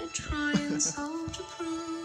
and trying so to prove.